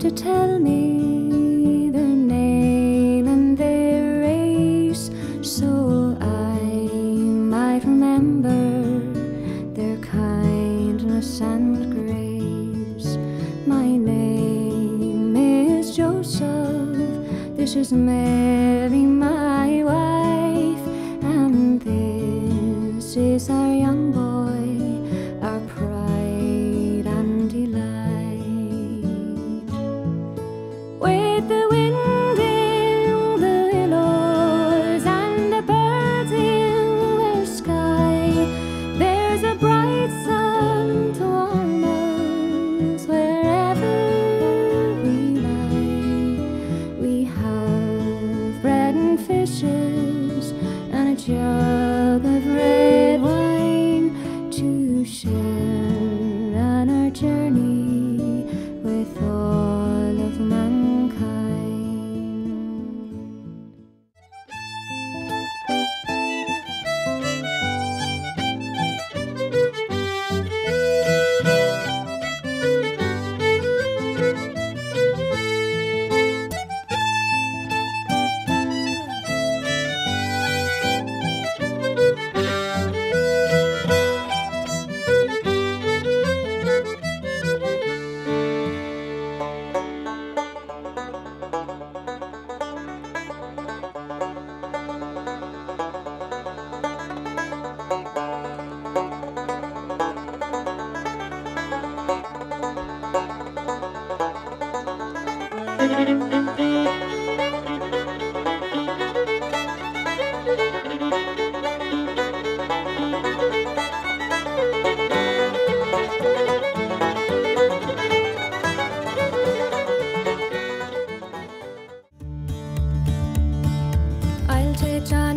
to tell me their name and their race so I might remember their kindness and grace. My name is Joseph, this is Mary. With the wind in the willows and the birds in the sky, there's a bright sun to warm us wherever we lie. We have bread and fishes and a jug I'll take time.